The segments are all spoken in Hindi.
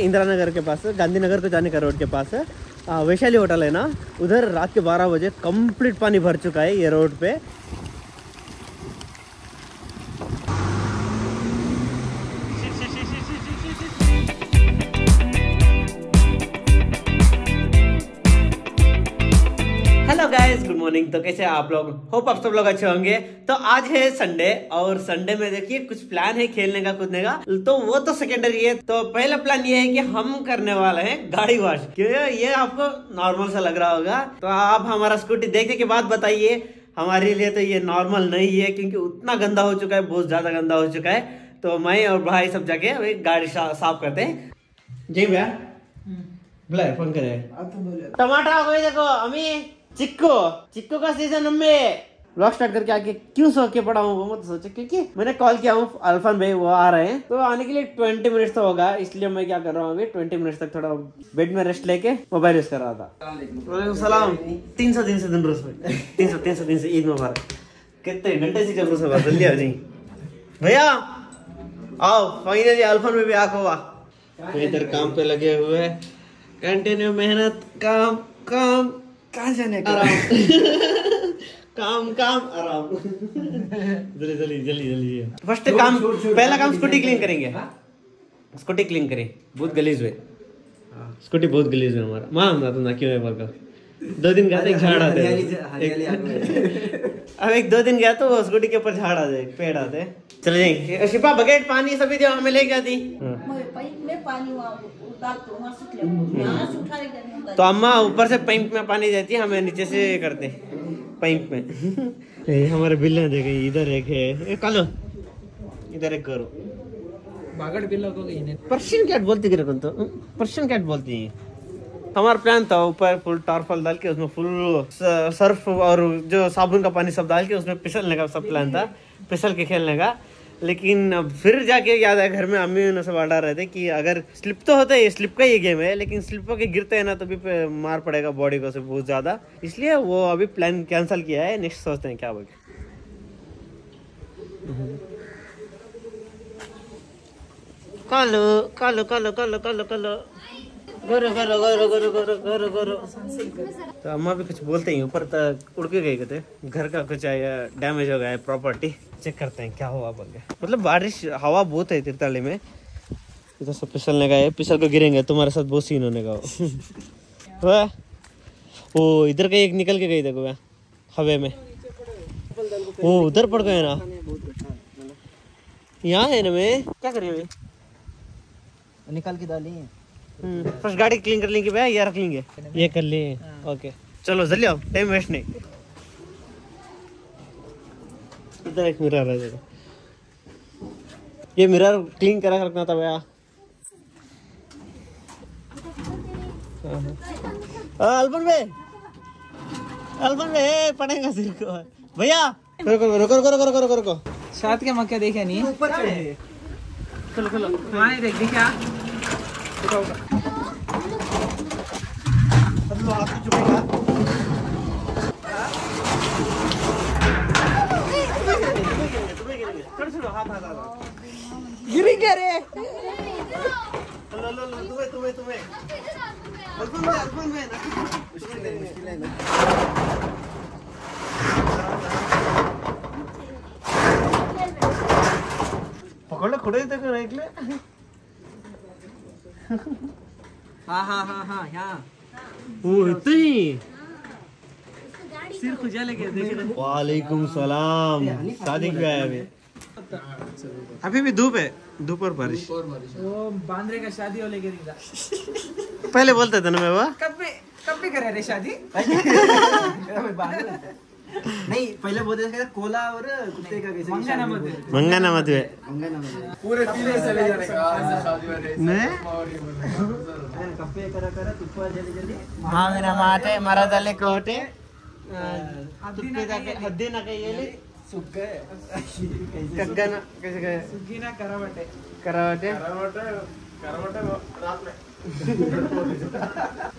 इंदिरा नगर के पास गांधी नगर तो जाने का रोड के पास। वैशाली होटल है ना? उधर रात के 12 बजे कंप्लीट पानी भर चुका है ये रोड पे। तो कैसे आप लोग? होप आप सब लोग अच्छे होंगे। तो आज है संडे और संडे में देखिए कुछ प्लान है खेलने का कूदने का। तो वो तो सेकेंडरी है। तो पहला प्लान ये है कि हम करने वाले हैं गाड़ी वॉश क्योंकि ये आपको नॉर्मल सा लग रहा होगा। तो आप हमारा स्कूटी देखने के बाद बताइए। हमारे लिए तो ये नॉर्मल नहीं है क्योंकि उतना गंदा हो चुका है बहुत ज़्यादा गंदा हो चुका है। तो मैं और भाई सब जाके गाड़ी साफ़ करते हैं। जी भैया। बुलाए फ़ोन करे। टमाटर हो गई देखो अमी चिक्को चिक्को का सीज़न में ब्लॉग स्टार्ट करके आके क्यों सो के पड़ा हूँ वो मत सोचो क्योंकि मैंने कॉल किया हूँ अल्फान भाई वो आ रहे हैं। तो आने के लिए ट्वेंटी मिनट्स तो होगा इसलिए मैं क्या कर रहा हूँ अभी ट्वेंटी मिनट्स तक थोड़ा बेड में रेस्ट लेके मोबाइल यूज़ कर रहा था। वालेकुम सलाम। तीन सौ दिन से दिन रोज तीन सौ तीन सौ दिन से ईद मुबारक। कितने घंटे से चल रहा जल्दी आ जाइए भैया आओ फाइनली अल्फान में भी आग हुआ। इधर काम पे लगे हुए कंटिन्यू मेहनत काम काम। कहाँ जाने का। काम काम आराम। जल्दी जल्दी जल्दी जल्दी। फ़र्स्ट काम पहला काम स्कूटी क्लीन करेंगे। स्कूटी क्लीन करें। बहुत गलीज हुए। स्कूटी बहुत गलीज हुए हमारा। माँ ना तो ना क्यों है वर्क दो दिन गया था एक झाड़ आते अब एक दो दिन गया तो स्कूटी के ऊपर झाड़ आ जाए पेड़ आते चले जाएँगे। शिपा बकेट पानी सभी जो हमें लेके आती। मैं पाइप में पानी हूँ नहीं उतारती। तो अम्मा ऊपर से पाइप में पानी देती है हमें नीचे से करते हैं पाइप में। ये हमारे बिल्ले देखे इधर एक है। ए, कालो इधर एक करो। बागड़ बिल्लो को गई पर्शियन कैट बोलती कौन तो? पर्शियन कैट बोलती है। हमारा प्लान था ऊपर फुल टारफल डाल के उसमें फुल सर्फ और जो साबुन का पानी सब डाल के उसमें फिसलने का सब प्लान था। फिसल के खेलने का। लेकिन फिर जाके याद आया, घर में अम्मी उन्हें सब डाल रहे थे कि अगर स्लिप तो होता है स्लिप का ही गेम है, लेकिन स्लिप के गिरते हैं ना तो भी मार पड़ेगा बॉडी को से बहुत ज़्यादा। इसलिए वो अभी प्लान कैंसिल किया है नेक्स्ट सोचते हैं क्या बोले कालो कालो कालो कालो कालो कालो। गोरो गोरो गोरो गोरो गोरो गोरो गोरो। तो अम्मा भी कुछ बोलते ही ऊपर तक उड़ के गए थे घर का कुछ आया डैमेज हो गया है प्रॉपर्टी चेक करते हैं क्या हुआ बोल के। मतलब बारिश हवा बहुत है तिरताली में। इधर सब फिसलने का है फिसल को गिरेंगे तुम्हारे साथ बहुत सीन होने का वो। वाह। वो इधर का एक निकल के गई देखो वह, हवे में। वो उधर पड़ गए ना। यहाँ है ना मैं क्या करें अभी निकाल के डाली फ़र्स्ट गाड़ी क्लीन कर लेंगे भैया ये रख लेंगे? ये कर लिए। ओके चलो जल्दी आओ टाइम वेस्ट नहीं। इधर एक मिरर है देखो। ये मिरर क्लीन करा रखना था भैया। हाँ, अल्बन भाई। अल्बन भाई पड़ेगा सिर को। भैया रुको रुको रुको रुको रुको रुको रुको। साथ के मक्के देखे नहीं। ऊपर चढ़े चलो चलो। वहाँ देख दिखा तुम्हें तुम्हें अल्फन में मुश्किल है है पकड़ लो खुड़े देखो एक ले हाँ हाँ हाँ हाँ यहाँ वो इतनी सिर खुजा लेके देख रहे वालेकुम सलाम। शादी क्या आया अभी? अभी भी धूप है धूप और बारिश। वो बांद्रे का शादी वाले के पहले बोलते थे ना मैं वो। कब कब भी करे रे शादी? नहीं पहले बोलते थे कोला और कुत्ते का कैसे मंगा ना मत दे। मंगाना मत हुए पूरे सीधे चले जा रहे ಕಪ್ಪೆ ಕರ ಕರ ತುಪ್ಪ ಜಲ್ದಿ ಜಲ್ದಿ ಮಾವಿನ ಮಾಟೆ ಮರದಲ್ಲಿ ಕೋಟೆ ತುಪ್ಪಿದ ಹದ್ದಿನ ಕೈಯಲ್ಲಿ ಸುಕ್ಕ ಕಗ್ಗನ ಕಸ- सुगी ना करावटे करावटे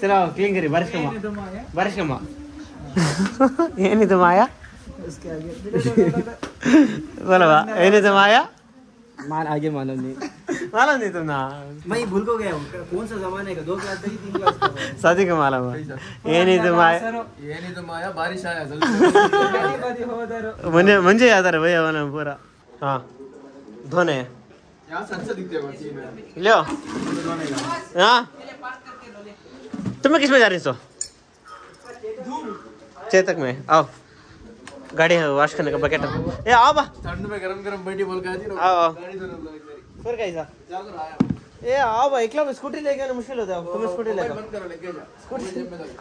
चलो क्लीन करिए बारिश का माँ तुम आए बारिश ये नहीं तुम आया बोलो ये नहीं तुम आया मान आगे मालूम नहीं। मालूम नहीं तुम ना। मैं भूल को गया हूँ। कौन सा जमाने का? दो क्लास था तीन क्लास शादी का मालूम है ये नहीं तुम आया ये नहीं तुम आया बारिश आया जल्दी। मुझे मुझे याद आ रहा है भैया वाला पूरा। हाँ। धोने। लो। हाँ। तुम्हें किसमें जा रही सो? चेतक में। आओ। गाड़ी है वॉश करने का बकेट ए आओ बा। ठंड में गरम गरम बैठी बोल के आओ आओ। गाड़ी तो रोक लगी फिर कैसा जाकर आया ए आओ बा एकला स्कूटी लेके आना मुश्किल होता है तुम्हें स्कूटी लेके बंद करो लेके जा। स्कूटी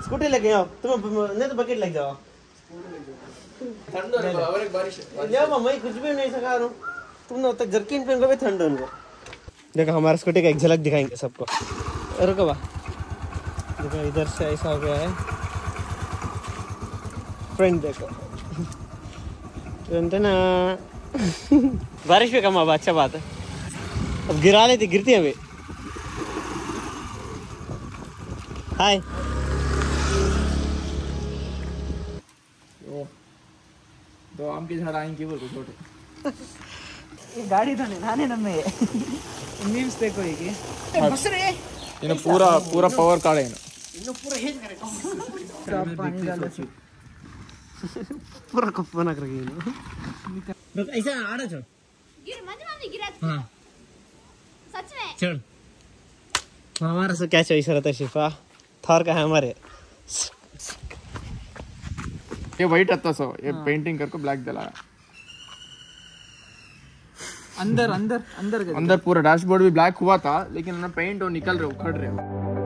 स्कूटी लेके आओ। तुम नहीं तो बकेट लेके जाओ। ठंड हो रही है और एक बारिश है। ले आओ मैं कुछ भी नहीं सका रहा हूँ। तुम ना तक जर्किन पहन को भी ठंड उनको देखो हमारा स्कूटी का एक झलक दिखाएँगे सबको। रुको बा। देखो इधर से ऐसा हो गया है। फ्रेंड देखो। ना बारिश भी कम अब अच्छा बात है। अब गिरा लेती गिरती हैं वे हाय तो आम के झाड़ आएँगे बोल छोटे। गाड़ी तो नहीं निधाने नहीं में। मीम्स देखो ये के। बस रे। इन्हें पूरा पूरा पावर काढ़े ना। इन्हें पूरा हेज करे। तो पानी डालो पूरा कप बना कर गई ना ऐसा आड़ा चल गिर मंदिर में गिरा हाँ सच में चल हमारा से क्या चॉइस रहता है शिफा थॉर का है हमारे ये वाइट आता सो ये पेंटिंग करके ब्लैक अंदर अंदर अंदर अंदर पूरा डैशबोर्ड भी ब्लैक हुआ था लेकिन पेंट और निकल रहे उखड़ रहे हो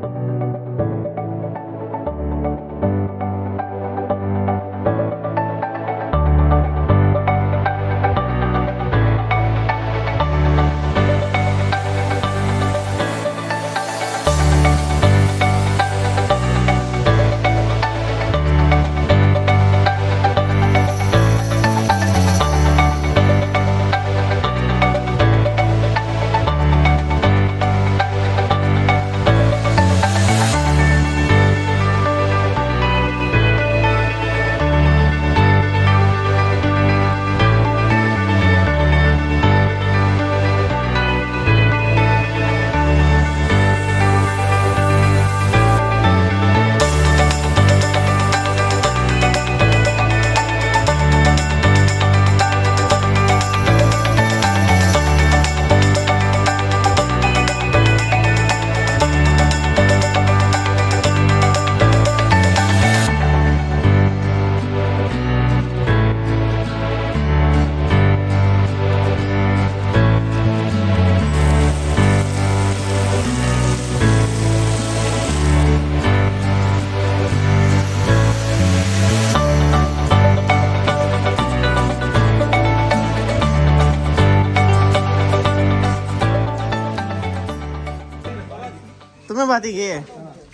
बात ही ये है।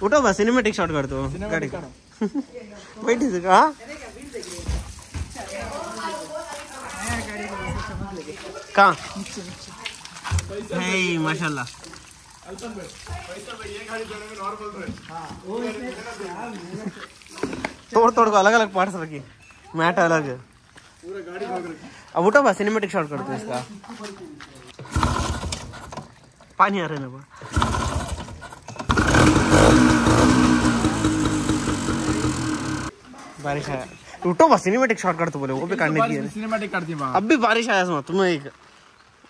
उठो बस सिनेमेटिक शॉट कर दो। गाड़ी का। बैठी से हाँ कहाँ? माशाल्लाह। तोड़ तोड़ को अलग अलग पार्ट्स रखी। मैट अलग। अब उठो बस सिनेमेटिक शॉट कर दो इसका। पानी आ रहा है ना बारिश आया। टूटो बस सिनेमेटिक शॉट कर तो बोले वो भी काटने की है सिनेमैटिक कर दी वहाँ अब भी बारिश आया सुना तुम्हें एक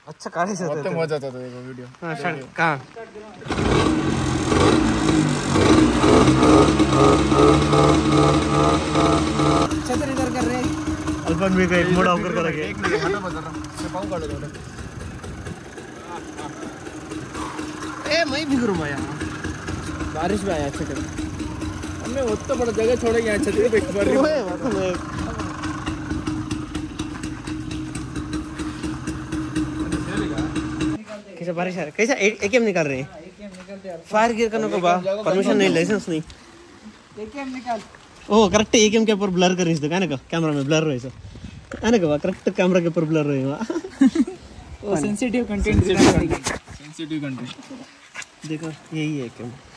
अच्छा काढ़े से खत्म हो। जाता था देखो वीडियो हाँ शॉट कहाँ? छतर इधर कर रहे हैं अल्पन भी गए मोड़ा होकर करेंगे एक मिनट हटा बता रहा मैं पाऊँ काट दो ए मैं भी करूँ मैं बारिश भी आया अच्छा कर। हमने वो तो बड़ा जगह छोड़े यहाँ छतरी पे एक बार ओए तो कैसा बारिश आ रहा है? कैसा एकेएम निकाल रहे हैं? फायर गियर करने को बा। परमिशन नहीं लाइसेंस नहीं। एकेएम निकाल ओ करेक्ट एकेएम के ऊपर ब्लर कर इस दुकान ना कैमरा में ब्लर रहे सो आने का करेक्ट कैमरा के ऊपर ब्लर रहे है ओ सेंसिटिव कंटेंट सेंसिटिव कंटेंट देखो यही है कैमरा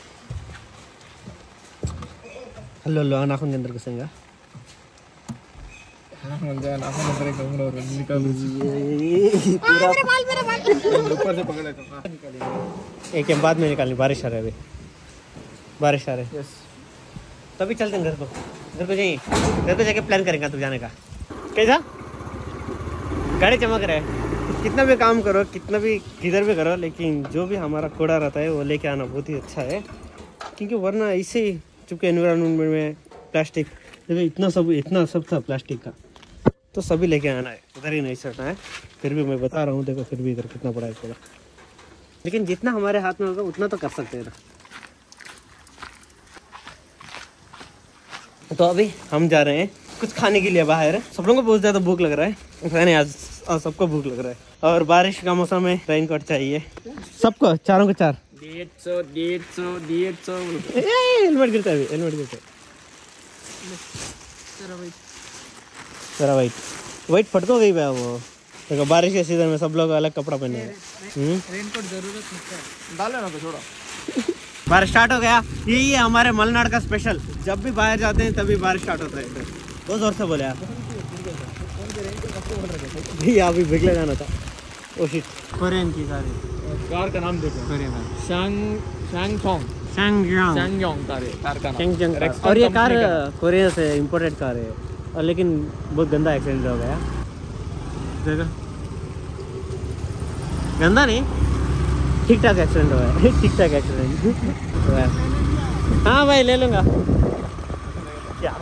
घुसेंगा म्हणजे आपण नंतर एक डोंगरावर निकाल ऊपर से पकड़ा था एक के बाद में निकालनी बारिश आ रहा है अभी। बारिश आ रही है। तभी चलते हैं घर को। घर को जाइए। घर को जाके प्लान करेंगे तब जाने का। कैसा गाड़ी चमक रहा है। कितना भी काम करो कितना भी किधर भी करो लेकिन जो भी हमारा कूड़ा रहता है वो लेके आना बहुत ही अच्छा है। क्योंकि वरना ऐसे ही चूँकि एनवायरनमेंट में प्लास्टिक देखो इतना सब इतना सब था प्लास्टिक का। तो सभी लेके आना है। उधर ही नहीं चढ़ना है। फिर भी मैं बता रहा हूँ, देखो फिर भी इधर कितना बड़ा है कूड़ा लेकिन जितना हमारे हाथ में होगा, उतना तो कर सकते हैं ना। तो अभी हम जा रहे हैं कुछ खाने के लिए बाहर। सब लोगों को बहुत ज़्यादा भूख लग रहा है। नहीं, आज सबको भूख लग रहा है। और बारिश का मौसम है रेन कोट चाहिए। सबको, चारों को चार। डेढ़ सौ डेढ़ सौ गई वो देखो बारिश के सीज़न में सब लोग अलग कपड़ा पहने? रेनकोट ज़रूरत बारिश स्टार्ट हो गया यही है हमारे मलनाड का स्पेशल जब भी बाहर जाते हैं तभी बारिश स्टार्ट होता है बहुत ज़ोर से बोले आप भैया अभी बिगले जाना था ओ शिट कोरियन की सारी कार का नाम देखो। शांग शांग थोंग शैंगयांग शांगयोंग कार है कार का नाम। और ये कार कोरिया से इम्पोर्टेड कार है। और लेकिन बहुत गंदा एक्सीडेंट हो गया। देखो। गंदा नहीं। ठीक ठाक एक्सीडेंट हुआ है ठीक ठाक एक्सीडेंट है हाँ भाई ले लूँगा। क्या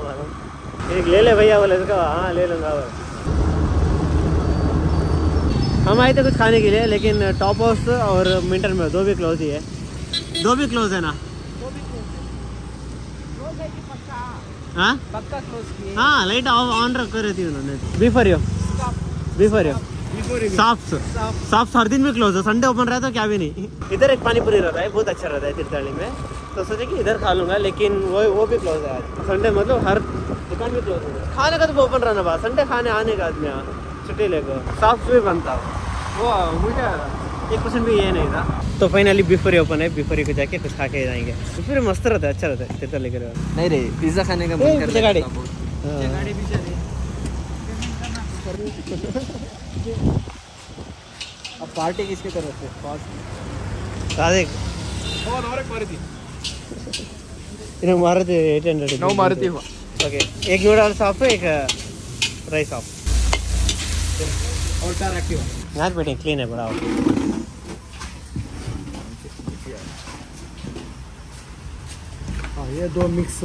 एक ले ले भैया बोले इसका हाँ ले लूँगा। भाई हम आए थे कुछ खाने के लिए लेकिन टॉप हाउस और मिंटन में दो भी क्लोज ही है। दो भी क्लोज है ना? हाँ। हाँ लाइट ऑन रख रही थी उन्होंने। बिफोर यू बिफोर यू साफ़ साफ़ हर दिन भी क्लोज है। संडे ओपन रहता है क्या भी नहीं। इधर एक पानी पूरी रहता है बहुत अच्छा रहता है तीर्थहल्ली में। तो सोचे कि इधर खा लूँगा लेकिन वो वो भी क्लोज है आज। संडे मतलब हर दुकान भी क्लोज है खाने का तो ओपन रहना बात संडे खाने आने का आदमी यहाँ सिटी लेको साफ़ सुई बनता। वो मुझे एक परसेंट भी ये नहीं था। तो फाइनली बिफोर ओपन है बिफोर को जाके कुछ खा के जाएँगे। बिफोर मस्त रहता है अच्छा रहता है चित्र लेकर नहीं रे पिज़्ज़ा खाने का मन कर गाड़ी। हाँ। गाड़ी अब पार्टी किसकी तरफ़ से? पास। सादिक और और एक मारुति। इन्हें मारते 800 नौ मारती हुआ। ओके एक जोड़ा साफ़ है एक राइस साफ़। और कार एक्टिवा यहाँ बैठे क्लीन है बड़ा। ये दो मिक्स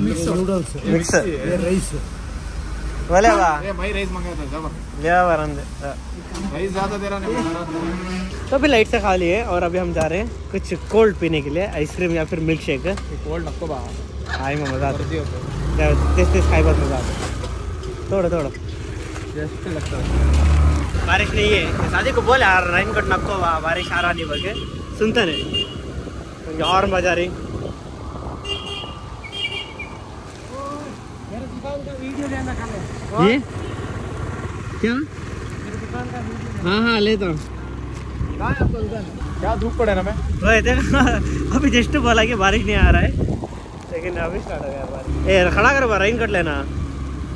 मिक्स नूडल्स मिक्स ये राइस वाले ये मैं राइस मंगाया था जब ले बरंदे राइस ज़्यादा दे रहा नहीं बना रहा तो अभी लाइट से खा लिए और अभी हम जा रहे हैं कुछ कोल्ड पीने के लिए आइसक्रीम या फिर मिल्क शेक कोल्ड नको बा आई में मज़ा आता है। तेज तेज खाई बात मज़ा आता है। थोड़ा थोड़ा लगता है। बारिश नहीं है। शादी को बोले यार रेन कोट नको बारिश आ रहा नहीं बोल के। सुनते नहीं। और मज़ा रही। मेरे दुकान का वीडियो लेना कल ये? क्या? हाँ हाँ लेता आपका दुकान क्या धूप पड़े ना मैं? अभी जस्ट बोला कि बारिश नहीं आ रहा है। लेकिन अभी स्टार्ट हो गया बारिश। ए खड़ा करो रेन कोट लेना।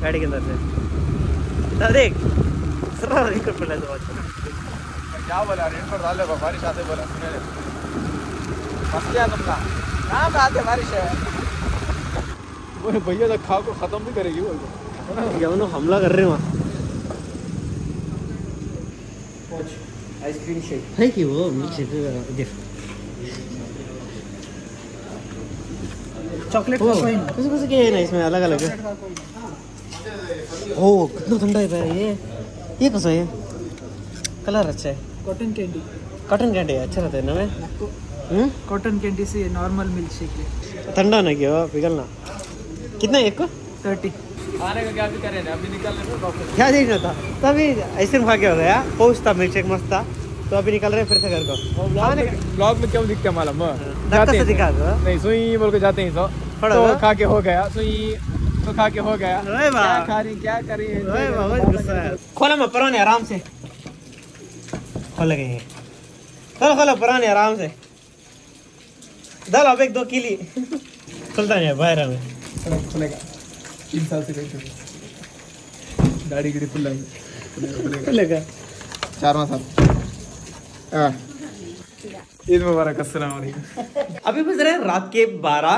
गाड़ी के अंदर से। तो देख। सर कोट पहले तो अच्छा क्या बोला रेन पर डाले बा बारिश आते बोला सुने मस्त है तुमका पे आते बारिश है? वो भैया तो खा को खत्म भी करेगी बोल क्या उन्होंने हमला कर रहे हैं वहाँ? Ice cream shake. है कि वो? नीचे देख। चॉकलेट ओ का कोई कुछ कुछ के है ना इसमें? अलग अलग है ओ कितना ठंडा है भाई ये। ये कैसा है? कलर अच्छा है। कॉटन कैंडी कॉटन कैंडी है अच्छा रहता है ना मैं हम्म? कॉटन कैंडी से नॉर्मल मिल्क शेक है। ठंडा ना क्यों पिघलना कितना एक? को थर्टी खाने का क्या भी करें अभी निकल रहे डॉक्टर क्या देखना था? तभी आइसक्रीम खा के हो गया। पोस्ट था मिल्क शेक मस्त था। तो अभी निकल रहे हैं फिर से घर को। ब्लॉग में क्यों दिखते मालूम? से दिखा नहीं सुई बोल के जाते हैं सो तो खा के हो गया सुई। तो खा के हो गया। क्या खा रही क्या कर रही है? गुस्सा। है खोलो मैं पुराने आराम से। खोल गए खोलो खोलो पुराने आराम से। डाल अब एक दो किली खुलता नहीं है बाहर में खुलेगा। तीन साल से कहीं दाढ़ी गिड़ी फुल लगा चार ना साल। हाँ। ईद मुबारक अस्सलाम वालेकुम। अभी बज रहे हैं रात के 12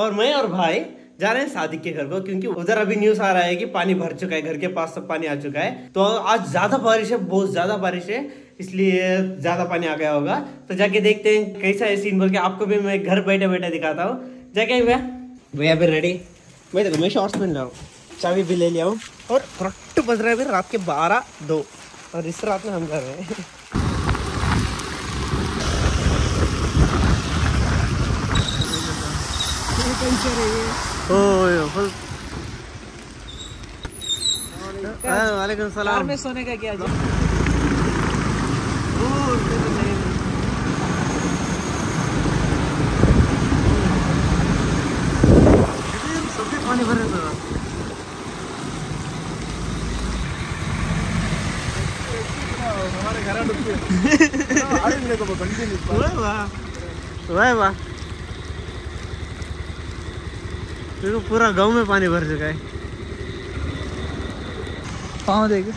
और मैं और भाई जा रहे हैं सादिक के घर को क्योंकि उधर अभी न्यूज़ आ रहा है कि पानी भर चुका है घर के पास सब पानी आ चुका है। तो आज ज़्यादा बारिश है बहुत ज़्यादा बारिश है इसलिए ज़्यादा पानी आ गया होगा। तो जाके देखते हैं कैसा है सीन बोल के आपको भी मैं घर बैठे बैठे दिखाता हूँ। जाके भैया। भैया भी रेडी मैं देखो मैं शॉर्ट्स पहन रहा हूँ। चाबी भी ले लिया हूँ। और करेक्ट बज रहा है फिर रात के बारह दो। और इस रात में हम कर रहे हैं वालेकुम सलाम में सोने का क्या पानी भरे हमारे घर को कंटिन्यू वाह वाह वाह वाह देखो पूरा गाँव में पानी भर चुका है। पाँव देख?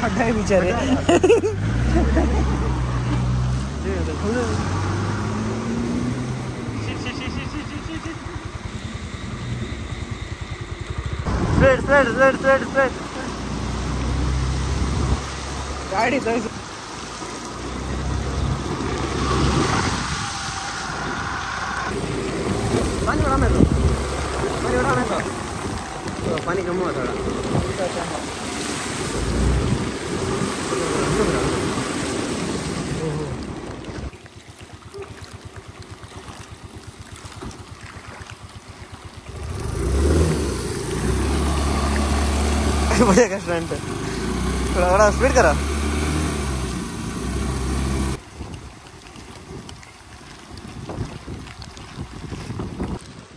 खड्डा है बेचारे गाड़ी तो ऐसे- पानी उड़ाना तो पानी उड़ाना तो तो पानी थोड़ा बढ़िया स्टंट थोड़ा थोड़ा स्पीड करा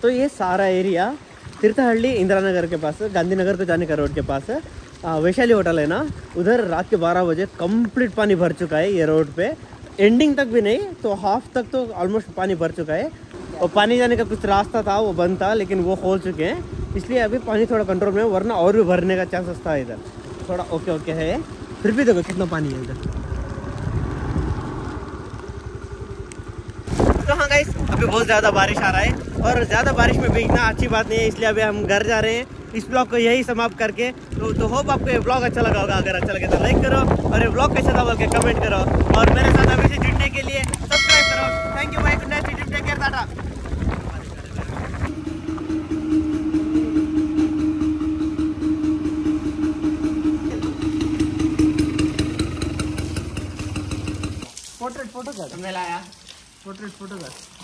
तो ये सारा एरिया तीर्थहल्ली इंदिरा नगर के पास है गांधीनगर को जाने का रोड के पास वैशाली होटल है ना? उधर रात के 12 बजे कंप्लीट पानी भर चुका है ये रोड पे. एंडिंग तक भी नहीं तो हाफ़ तक तो ऑलमोस्ट पानी भर चुका है. और पानी जाने का कुछ रास्ता था, वो बंद था, लेकिन वो खोल चुके हैं. इसलिए अभी पानी थोड़ा कंट्रोल में वरना और भी भरने का चांसेस था इधर. थोड़ा ओके ओके है. फिर भी देखो कितना पानी है इधर. तो हाँ गाइस अभी बहुत ज़्यादा बारिश आ रहा है और ज़्यादा बारिश में भीगना अच्छी बात नहीं है इसलिए अभी हम घर जा रहे हैं। इस ब्लॉग को यही समाप्त करके तो, तो होप आपको ये ब्लॉग अच्छा लगा होगा। अगर अच्छा लगे तो लाइक करो और ये ब्लॉग कैसा था बोल के कमेंट करो। और मेरे साथ अभी से जुड़ने के लिए सब्सक्राइब करो। थैंक यू भाई good night take care tata portrait photo कर लाया पोर्ट्रेट फ़ोटो कर